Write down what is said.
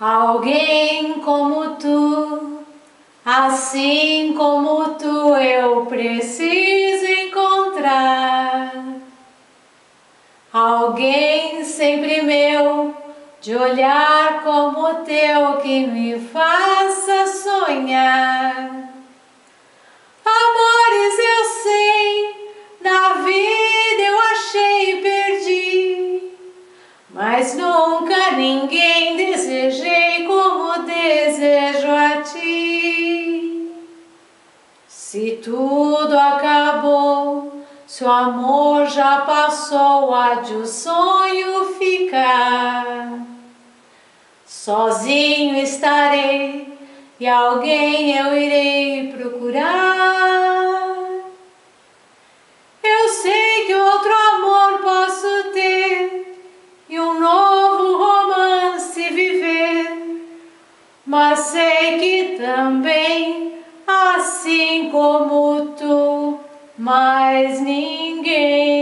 Alguém como tu, assim como tu, eu preciso encontrar. Alguém sempre meu, de olhar como teu, que me faça sonhar. Amores eu sei, na vida eu achei e perdi, mas nunca ninguém Se tudo acabou, se o amor já passou, há de o sonho ficar. Sozinho estarei e alguém eu irei procurar. Eu sei que outro amor posso ter e um novo romance viver, mas sei que como tu, mais ninguém.